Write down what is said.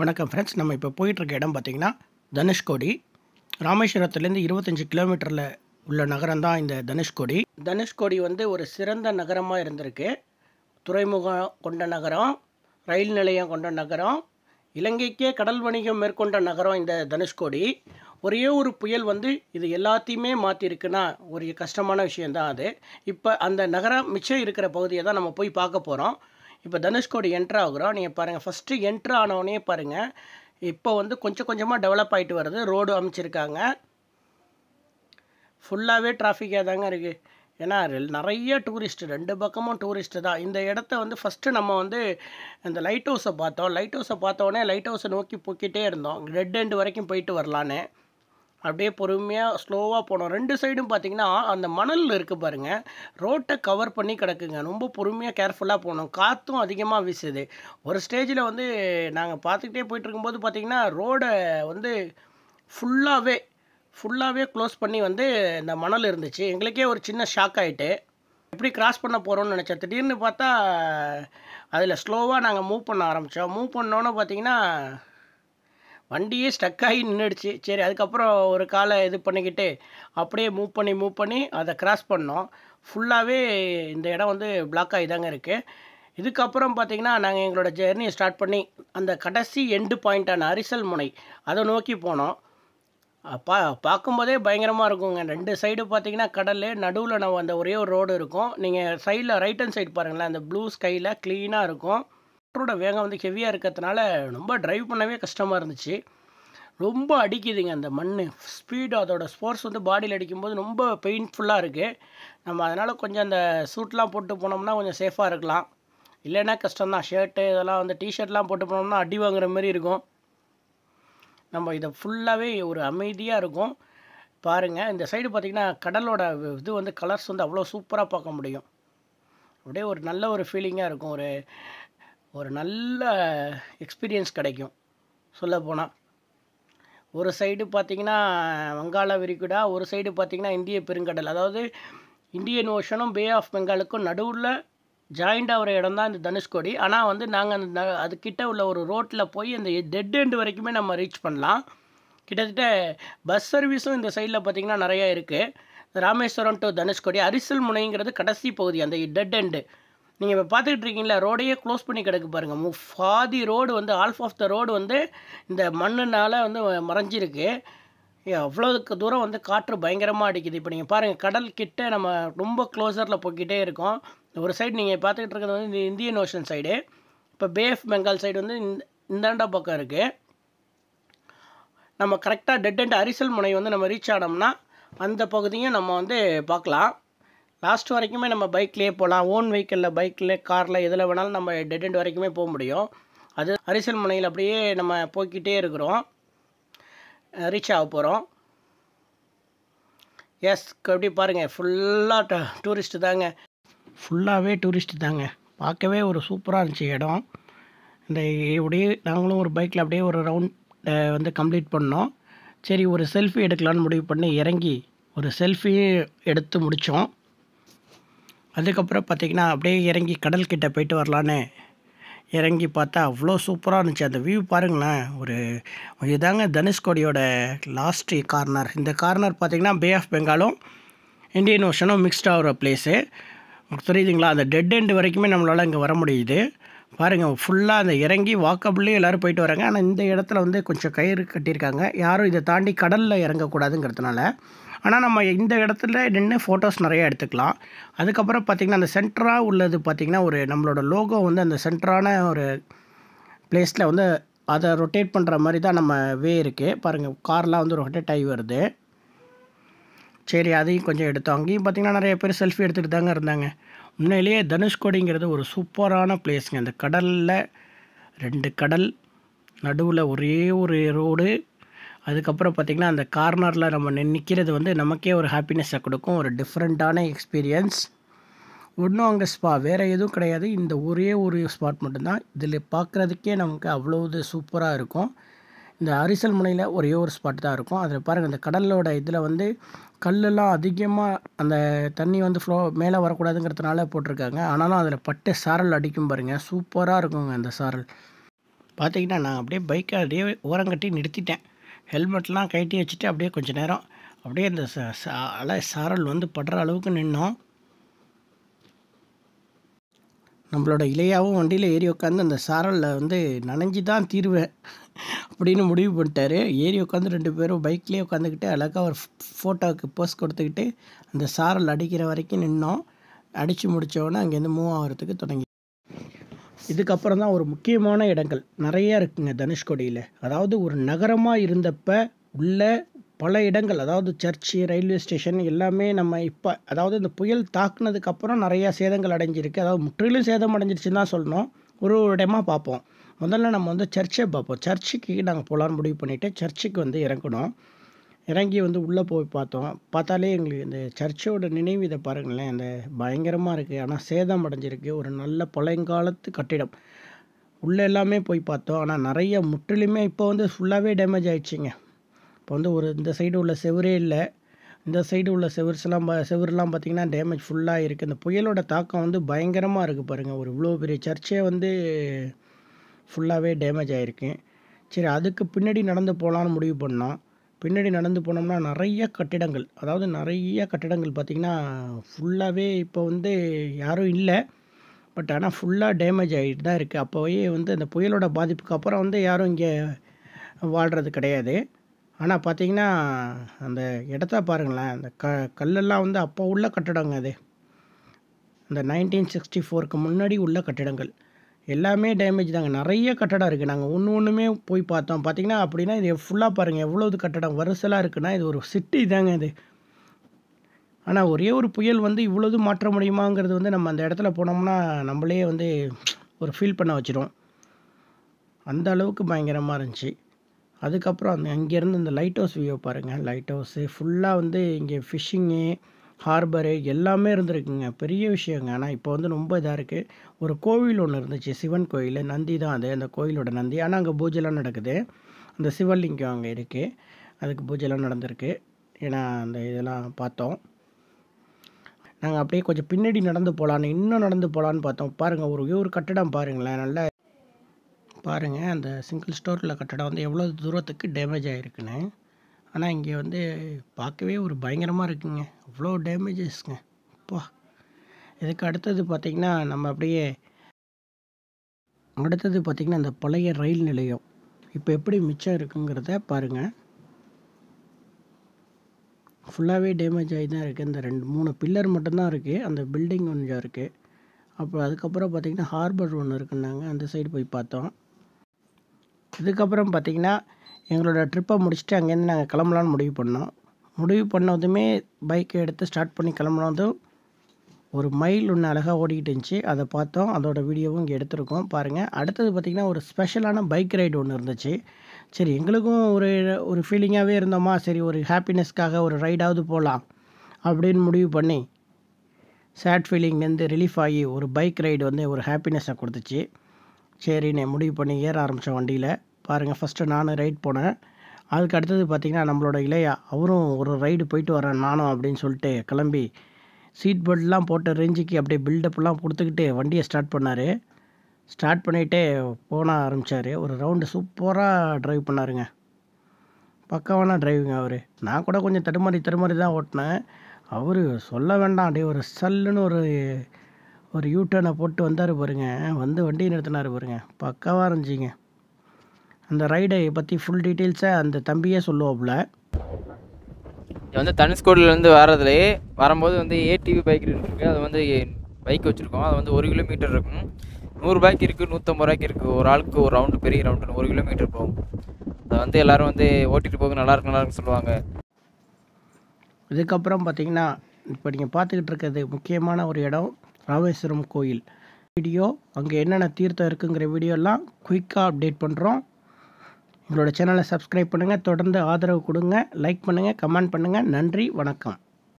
வணக்கம் ஃப்ரெண்ட்ஸ் நம்ம இப்போ போயிட்டுருக்க இடம் பார்த்திங்கன்னா தனுஷ்கோடி. ராமேஸ்வரத்துலேருந்து இருபத்தஞ்சி கிலோமீட்டரில் உள்ள நகரம் தான் இந்த தனுஷ்கோடி. தனுஷ்கோடி வந்து ஒரு சிறந்த நகரமாக இருந்திருக்கு. துறைமுகம் கொண்ட நகரம் ரயில் நிலையம் கொண்ட நகரம் இலங்கைக்கே கடல் வணிகம் மேற்கொண்ட நகரம் இந்த தனுஷ்கோடி. ஒரே ஒரு புயல் வந்து இது எல்லாத்தையுமே மாற்றிருக்குன்னா ஒரு கஷ்டமான விஷயந்தான் அது. இப்போ அந்த நகரம் மிச்சம் இருக்கிற பகுதியை தான் நம்ம போய் பார்க்க போகிறோம் இப்போ தனுஷ்கோடி என்ட்ரு ஆகுறோம். நீங்கள் பாருங்கள் ஃபஸ்ட்டு என்ட்ரு ஆனவுடனே பாருங்கள் இப்போ வந்து கொஞ்சம் கொஞ்சமாக டெவலப் ஆகிட்டு வருது. ரோடு அமைச்சிருக்காங்க. ஃபுல்லாகவே டிராஃபிக்காக தாங்க இருக்குது ஏன்னா நிறைய டூரிஸ்ட்டு ரெண்டு பக்கமும் டூரிஸ்ட்டு தான். இந்த இடத்த வந்து ஃபஸ்ட்டு நம்ம வந்து அந்த லைட் ஹவுஸை பார்த்தோம். லைட் ஹவுஸை பார்த்தோன்னே லைட் ஹவுஸை நோக்கி போக்கிட்டே இருந்தோம். ரெட் எண்டு வரைக்கும் போயிட்டு வரலான்னு. அப்படியே பொறுமையாக ஸ்லோவாக போனோம். ரெண்டு சைடும் பார்த்தீங்கன்னா அந்த மணலில் இருக்குது பாருங்கள் ரோட்டை கவர் பண்ணி கிடக்குங்க. ரொம்ப பொறுமையாக கேர்ஃபுல்லாக போனோம். காற்றும் அதிகமாக வீசுது. ஒரு ஸ்டேஜில் வந்து நாங்கள் பார்த்துக்கிட்டே போயிட்டுருக்கும்போது பார்த்திங்கன்னா பார்த்தீங்கன்னா ரோடை வந்து ஃபுல்லாகவே ஃபுல்லாகவே க்ளோஸ் பண்ணி வந்து இந்த மணல் இருந்துச்சு. எங்களுக்கே ஒரு சின்ன ஷாக் ஆகிட்டு எப்படி கிராஸ் பண்ண போகிறோம்னு நினச்சேன் திடீர்னு பார்த்தா அதில் ஸ்லோவாக நாங்கள் மூவ் பண்ண ஆரம்பித்தோம் மூவ் பண்ணோன்னே பார்த்தீங்கன்னா வண்டியே ஸ்டக் ஆகி நின்றுடுச்சு சரி அதுக்கப்புறம் ஒரு காலை இது பண்ணிக்கிட்டு அப்படியே மூவ் பண்ணி மூவ் பண்ணி அதை கிராஸ் பண்ணோம். ஃபுல்லாகவே இந்த இடம் வந்து பிளாக் ஆகி தாங்க இருக்குது இதுக்கப்புறம் பார்த்திங்கன்னா நாங்கள் எங்களோட ஜேர்னியை ஸ்டார்ட் பண்ணி அந்த கடைசி எண்டு பாயிண்ட்டான அரிசல் முனை அதை நோக்கி போனோம். பா பார்க்கும்போதே பயங்கரமாக இருக்குங்க. ரெண்டு சைடு பார்த்தீங்கன்னா கடல் நடுவில் நம்ம அந்த ஒரே ஒரு ரோடு இருக்கும். நீங்கள் சைடில் ரைட் ஹேண்ட் சைடு பாருங்களேன் அந்த ப்ளூ ஸ்கையில் க்ளீனாக இருக்கும். ரோட வேகம் வந்து ஹெவியாக இருக்கிறதுனால ரொம்ப ட்ரைவ் பண்ணவே கஷ்டமாக இருந்துச்சு. ரொம்ப அடிக்குதுங்க அந்த மண் ஸ்பீடு அதோட ஸ்போர்ட்ஸ் வந்து பாடியில் அடிக்கும்போது ரொம்ப பெயின்ஃபுல்லாக இருக்குது நம்ம அதனால் கொஞ்சம் அந்த சூட்லாம் போட்டு போனோம்னா கொஞ்சம் சேஃபாக இருக்கலாம். இல்லைன்னா கஷ்டம்தான் ஷர்ட்டு இதெல்லாம் வந்து டிஷர்ட்லாம் போட்டு போனோம்னா அடி வாங்குற மாதிரி இருக்கும். நம்ம இதை ஃபுல்லாகவே ஒரு அமைதியாக இருக்கும். பாருங்கள் இந்த சைடு பார்த்திங்கன்னா கடலோட இது வந்து கலர்ஸ் வந்து அவ்வளோ சூப்பராக பார்க்க முடியும். அப்படியே ஒரு நல்ல ஒரு ஃபீலிங்காக இருக்கும். ஒரு ஒரு நல்ல எக்ஸ்பீரியன்ஸ் கிடைக்கும். சொல்லப்போனால் ஒரு சைடு பார்த்தீங்கன்னா வங்காள விரிகுடா ஒரு சைடு பார்த்திங்கன்னா இந்திய பெருங்கடல். அதாவது இந்தியன் ஓஷனும் பே ஆஃப் பெங்காலுக்கும் நடுவில் ஜாயிண்ட் ஆகிற இடம் தான் இந்த தனுஷ்கோடி ஆனால் வந்து நாங்கள் அந்த அதுக்கிட்ட உள்ள ஒரு ரோட்டில் போய் அந்த டெட் எண்டு வரைக்குமே நம்ம ரீச் பண்ணலாம். கிட்டத்தட்ட பஸ் சர்வீஸும் இந்த சைடில் பார்த்தீங்கன்னா நிறையா இருக்குது ராமேஸ்வரம் டு தனுஷ்கோடி அரிசல் முனைங்கிறது கடைசி பகுதி அந்த டெட் எண்டு நீங்கள் இப்போ பார்த்துக்கிட்டு இருக்கீங்களா ரோடையே க்ளோஸ் பண்ணி கிடக்கு பாருங்கள் மு பாதி ரோடு வந்து ஆல்ஃப் ஆஃப் த ரோடு வந்து இந்த மண்ணுனால் வந்து மறைஞ்சிருக்கு. அவ்வளோதுக்கு தூரம் வந்து காற்று பயங்கரமாக அடிக்குது. இப்போ நீங்கள் பாருங்கள் கடல் கிட்டே நம்ம ரொம்ப க்ளோசரில் போய்கிட்டே இருக்கோம். ஒரு சைடு நீங்கள் பார்த்துக்கிட்டு இருக்கிறது வந்து இந்த இந்தியன் ஓஷன் சைடு இப்போ பே ஆஃப் பெங்கால் சைடு வந்து இந்த இந்தாண்டா பக்கம் இருக்குது நம்ம கரெக்டாக டெட் அண்ட் அரிசல் முனை வந்து நம்ம ரீச் ஆனோம்னா அந்த பகுதியும் நம்ம வந்து பார்க்கலாம். லாஸ்ட் வரைக்குமே நம்ம பைக்லேயே போகலாம் ஓன் வெஹிக்கிளில் பைக்கில் காரில் எதில் வேணாலும் நம்ம டெட் எண்ட் வரைக்குமே போக முடியும். அது அரிசல் முனையில் அப்படியே நம்ம போய்க்கிட்டே இருக்கிறோம். ரீச் ஆக போகிறோம் எஸ் எப்படி பாருங்கள் ஃபுல்லாக டூரிஸ்ட்டு தாங்க. ஃபுல்லாகவே டூரிஸ்ட்டு தாங்க. பார்க்கவே ஒரு சூப்பராக இருந்துச்சு இடம். இந்த இப்படியே நாங்களும் ஒரு பைக்கில் அப்படியே ஒரு ரவுண்ட் வந்து கம்ப்ளீட் பண்ணோம். சரி ஒரு செல்ஃபி எடுக்கலான்னு முடிவு பண்ணி இறங்கி ஒரு செல்ஃபி எடுத்து முடித்தோம் அதுக்கப்புறம் பார்த்திங்கன்னா அப்படியே இறங்கி கடல்கிட்ட போயிட்டு வரலான்னு இறங்கி பார்த்தா அவ்வளோ சூப்பராக இருந்துச்சு. அந்த வியூ பாருங்களேன். ஒரு இதுதாங்க தனுஷ்கோடியோட லாஸ்ட் கார்னர் இந்த கார்னர் பார்த்திங்கன்னா பே ஆஃப் பெங்காலும் இந்தியன் ஓஷனும் மிக்ஸ்ட் ஆகிற பிளேஸு தெரியுதுங்களா? அந்த டெட் எண்டு வரைக்குமே நம்மளால் இங்கே வர முடியுது. பாருங்கள் ஃபுல்லாக அந்த இறங்கி வாக்கபிள்லேயே எல்லோரும் போயிட்டு வராங்க. ஆனால் இந்த இடத்துல வந்து கொஞ்சம் கயிறு கட்டியிருக்காங்க. யாரும் இதை தாண்டி கடலில் இறங்கக்கூடாதுங்கிறதுனால. ஆனால் நம்ம இந்த இடத்துல நின்று ஃபோட்டோஸ் நிறையா எடுத்துக்கலாம். அதுக்கப்புறம் பார்த்திங்கன்னா அந்த சென்டராக உள்ளது பார்த்திங்கன்னா ஒரு நம்மளோட லோகோ வந்து அந்த சென்டரான ஒரு பிளேஸில் வந்து அதை ரொட்டேட் பண்ணுற மாதிரி தான் நம்ம வே இருக்குது பாருங்கள் கார்லாம் வந்து ரொட்டேட் ஆகி வருது. சரி அதையும் கொஞ்சம் எடுத்தோம். அங்கேயும் பார்த்திங்கன்னா நிறைய பேர் செல்ஃபி எடுத்துகிட்டு தாங்க இருந்தாங்க. உண்மையிலேயே தனுஷ்கோடிங்கிறது ஒரு சூப்பரான பிளேஸுங்க அந்த கடலில் ரெண்டு கடல் நடுவில் ஒரே ஒரு ரோடு அதுக்கப்புறம் பார்த்திங்கன்னா அந்த கார்னரில் நம்ம நிற்கிறது வந்து நமக்கே ஒரு ஹாப்பினஸ்ஸை கொடுக்கும். ஒரு டிஃப்ரெண்ட்டான எக்ஸ்பீரியன்ஸ் ஒன்றும் அங்கே ஸ்பா வேறு எதுவும் கிடையாது. இந்த ஒரே ஒரு ஸ்பாட் மட்டும்தான். இதில் பார்க்குறதுக்கே நமக்கு அவ்வளோ இது சூப்பராக இருக்கும். இந்த அரிசல் முனையில் ஒரே ஒரு ஸ்பாட் தான் இருக்கும். அதில் பாருங்கள் இந்த கடலோட இதில் வந்து கல்லெல்லாம் அதிகமாக அந்த தண்ணி வந்து ஃப்ளோ மேலே வரக்கூடாதுங்கிறதுனால போட்டிருக்காங்க. ஆனாலும் அதில் பட்டு சாரல் அடிக்கும் பாருங்கள் சூப்பராக இருக்குங்க அந்த சாரல். பார்த்தீங்கன்னா நான் அப்படியே பைக்கை அப்படியே ஓரங்கட்டி நிறுத்திட்டேன். ஹெல்மெட்லாம் கழட்டி வச்சுட்டு அப்படியே கொஞ்சம் நேரம் அப்படியே அந்த ச அலை சாரல் வந்து படுற அளவுக்கு நின்னோம். நம்மளோட இலையாகவும் வண்டியில் ஏறி உட்காந்து அந்த சாரலில் வந்து நனைஞ்சி தான் தீருவேன். அப்படின்னு முடிவு பண்ணிட்டாரு. ஏறி உட்காந்து ரெண்டு பேரும் பைக்லேயே உட்காந்துக்கிட்டு அழகாக ஒரு ஃபோட்டோவுக்கு போஸ் கொடுத்துக்கிட்டு அந்த சாரல் அடிக்கிற வரைக்கும் நின்னோம். அடித்து முடித்தோடனே அங்கேருந்து மூவ் ஆகிறதுக்கு தொடங்கி இதுக்கப்புறம் தான் ஒரு முக்கியமான இடங்கள். நிறையா இருக்குங்க தனுஷ்கோடியில் அதாவது ஒரு நகரமாக இருந்தப்ப உள்ள பல இடங்கள் அதாவது சர்ச்சு ரயில்வே ஸ்டேஷன் எல்லாமே நம்ம இப்போ அதாவது இந்த புயல் தாக்குனதுக்கப்புறம் நிறையா சேதங்கள் அடைஞ்சிருக்கு. அதாவது முற்றிலும் சேதம் அடைஞ்சிருச்சுன்னு தான் சொல்லணும். ஒரு ஒரு இடமா பார்ப்போம். முதல்ல நம்ம வந்து சர்ச்சை பார்ப்போம். சர்ச்சுக்கு நாங்கள் போகலான்னு முடிவு பண்ணிவிட்டு சர்ச்சுக்கு வந்து இறங்கணும் இறங்கி வந்து உள்ளே போய் பார்த்தோம். பார்த்தாலே எங்களுக்கு இந்த சர்ச்சோட நினைவு இதை பாருங்களேன். அந்த பயங்கரமாக இருக்குது ஆனால் சேதம் அடைஞ்சிருக்கு. ஒரு நல்ல பழங்காலத்து கட்டிடம். உள்ளே எல்லாமே போய் பார்த்தோம். ஆனால் நிறைய முற்றிலுமே இப்போ வந்து ஃபுல்லாகவே டேமேஜ் ஆகிடுச்சிங்க இப்போ வந்து ஒரு இந்த சைடு உள்ள செவரே இல்லை. இந்த சைடு உள்ள செவர்ஸ்லாம் பா செவர்லாம் பார்த்திங்கன்னா டேமேஜ் ஃபுல்லாக இருக்குது இந்த புயலோட தாக்கம் வந்து பயங்கரமாக இருக்குது பாருங்கள் ஒரு இவ்வளோ பெரிய சர்ச்சே வந்து ஃபுல்லாகவே டேமேஜ் ஆகிருக்கு சரி அதுக்கு பின்னாடி நடந்து போகலான்னு முடிவு பண்ணோம். பின்னாடி நடந்து போனோம்னா நிறைய கட்டிடங்கள். அதாவது நிறைய கட்டிடங்கள் பார்த்திங்கன்னா ஃபுல்லாகவே இப்போ வந்து யாரும் இல்லை. பட் ஆனால் ஃபுல்லாக டேமேஜ் ஆகிட்டு தான் இருக்குது அப்போவே வந்து அந்த புயலோட பாதிப்புக்கு அப்புறம் வந்து யாரும் இங்கே வாழ்கிறது கிடையாது. ஆனால் பார்த்தீங்கன்னா அந்த இடத்த பாருங்களேன். அந்த க கல்லெல்லாம் வந்து அப்போ உள்ள கட்டடங்க அது. அந்த நைன்டீன் சிக்ஸ்டி ஃபோருக்கு முன்னாடி உள்ள கட்டிடங்கள். எல்லாமே டேமேஜ் தாங்க. நிறைய கட்டடம் இருக்குது நாங்கள் ஒன்று ஒன்றுமே போய் பார்த்தோம். பார்த்தீங்கன்னா அப்படின்னா இது ஃபுல்லாக பாருங்கள் எவ்வளோது கட்டடம் வரிசலாக இருக்குன்னா இது ஒரு சிட்டி தாங்க இது. ஆனால் ஒரே ஒரு புயல் வந்து இவ்வளோது மாற்ற முடியுமாங்கிறது வந்து நம்ம அந்த இடத்துல போனோம்னா நம்மளே வந்து ஒரு ஃபீல் பண்ண வச்சிடும் அந்த அளவுக்கு பயங்கரமாக இருந்துச்சு. அதுக்கப்புறம் அந்த அங்கேருந்து இந்த லைட் ஹவுஸ் வியூ பாருங்கள் லைட் ஹவுஸு ஃபுல்லாக வந்து இங்கே ஃபிஷ்ஷிங்கு ஹார்பரு எல்லாமே இருந்திருக்குங்க. பெரிய விஷயங்க. ஆனால் இப்போ வந்து ரொம்ப இதாக இருக்குது ஒரு கோவில் ஒன்று இருந்துச்சு. சிவன் கோயில். நந்தி தான் அது. அந்த கோயிலோட நந்தி. ஆனால் அங்கே பூஜைலாம் நடக்குது. அந்த சிவலிங்கம் அங்கே இருக்குது அதுக்கு பூஜைலாம் நடந்திருக்கு. ஏன்னா அந்த இதெல்லாம் பார்த்தோம். நாங்கள் அப்படியே கொஞ்சம் பின்னாடி நடந்து போகலான்னு இன்னும் நடந்து போகலான்னு பார்த்தோம். பாருங்கள் ஒரு ஒரு கட்டடம் பாருங்களேன். நல்லா பாருங்கள் அந்த சிங்கிள் ஸ்டோரில் கட்டடம் வந்து எவ்வளோ தூரத்துக்கு டேமேஜ் ஆகிருக்குன்னு ஆனால் இங்கே வந்து பார்க்கவே ஒரு பயங்கரமாக இருக்குங்க. அவ்வளோ டேமேஜஸ்ங்க. அப்பா இதுக்கு அடுத்தது பார்த்திங்கன்னா நம்ம அப்படியே அடுத்தது பார்த்திங்கன்னா அந்த பழைய ரயில் நிலையம். இப்போ எப்படி மிச்சம் இருக்குங்கிறத பாருங்கள் ஃபுல்லாகவே டேமேஜ் ஆகி தான் இருக்குது இந்த ரெண்டு மூணு பில்லர் மட்டும்தான் இருக்குது அந்த பில்டிங் கொஞ்சம் இருக்குது அப்புறம் அதுக்கப்புறம் பார்த்திங்கன்னா ஹார்பர் ஒன்று இருக்குன்னாங்க. அந்த சைடு போய் பார்த்தோம். இதுக்கப்புறம் பார்த்திங்கன்னா எங்களோட ட்ரிப்பை முடிச்சுட்டு அங்கேருந்து நாங்கள் கிளம்பலான்னு முடிவு பண்ணோம். முடிவு பண்ணதுமே பைக்கை எடுத்து ஸ்டார்ட் பண்ணி கிளம்புனதும் ஒரு மைல் ஒன்று அழகாக ஓடிக்கிட்டு இருந்துச்சு. அதை பார்த்தோம். அதோட வீடியோவும் இங்கே எடுத்திருக்கோம். பாருங்கள் அடுத்தது பார்த்திங்கன்னா ஒரு ஸ்பெஷலான பைக் ரைடு ஒன்று இருந்துச்சு. சரி எங்களுக்கும் ஒரு ஒரு ஃபீலிங்காகவே இருந்தோமா? சரி ஒரு ஹாப்பினஸ்க்காக ஒரு ரைடாவது போகலாம் அப்படின்னு முடிவு பண்ணி சேட் ஃபீலிங்லேருந்து ரிலீஃப் ஆகி ஒரு பைக் ரைடு வந்து ஒரு ஹாப்பினஸை கொடுத்துச்சு. சரின்னு முடிவு பண்ணி ஏற ஆரம்பித்தோம் வண்டியில். பாருங்கள் ஃபஸ்ட்டு நானும் ரைட் போனேன். அதுக்கு அடுத்தது பார்த்திங்கன்னா நம்மளோட இளையா அவரும் ஒரு ரைடு போயிட்டு வரேன் நானும் அப்படின்னு சொல்லிட்டு கிளம்பி சீட் பெல்ட்லாம் போட்ட ரேஞ்சுக்கு அப்படியே பில்டப்லாம் கொடுத்துக்கிட்டு வண்டியை ஸ்டார்ட் பண்ணார். ஸ்டார்ட் பண்ணிகிட்டே போன ஆரம்பித்தார் ஒரு ரவுண்டு சூப்பராக ட்ரைவ் பண்ணாருங்க. பக்காவான டிரைவிங்க அவர். நான் கூட கொஞ்சம் தடுமாறி தடுமாறி தான் ஓட்டினேன். அவர் சொல்ல வேண்டாம் அப்படியே ஒரு சல்லுன்னு ஒரு ஒரு யூட்டர்னை போட்டு வந்தார் பாருங்க. வந்து வண்டியை நிறுத்தினார் பாருங்க. பக்காவாக இருந்துச்சுங்க. அந்த ரைடை பற்றி ஃபுல் டீட்டெயில்ஸை அந்த தம்பியே சொல்லுவாப்புல. இது வந்து தனுஷ்கோடியிலேருந்து வரதுலேயே வரும்போது வந்து ஏடிவி பைக் இருக்கு அது வந்து பைக் வச்சுருக்கோம். அது வந்து ஒரு கிலோமீட்டர் இருக்கும். நூறு பைக் இருக்குது நூற்றம்பது ரூபாய்க்கு இருக்குது ஒரு ஆளுக்கு ஒரு ரவுண்டு பெரிய ரவுண்டு ஒரு கிலோமீட்டர் போகும். அதை வந்து எல்லோரும் வந்து ஓட்டிகிட்டு போக நல்லா இருக்கு நல்லா இருக்குன்னு சொல்லுவாங்க. இதுக்கப்புறம் பார்த்தீங்கன்னா இப்போ நீங்கள் பார்த்துக்கிட்டு இருக்கிறது முக்கியமான ஒரு இடம் ராமேஸ்வரம் கோயில். வீடியோ அங்கே என்னென்ன தீர்த்தம் இருக்குங்கிற வீடியோலாம் குயிக்காக அப்டேட் பண்ணுறோம் எங்களோட சேனலை சப்ஸ்கிரைப் பண்ணுங்கள் தொடர்ந்து ஆதரவு கொடுங்க லைக் பண்ணுங்கள் கமெண்ட் பண்ணுங்கள் நன்றி வணக்கம்.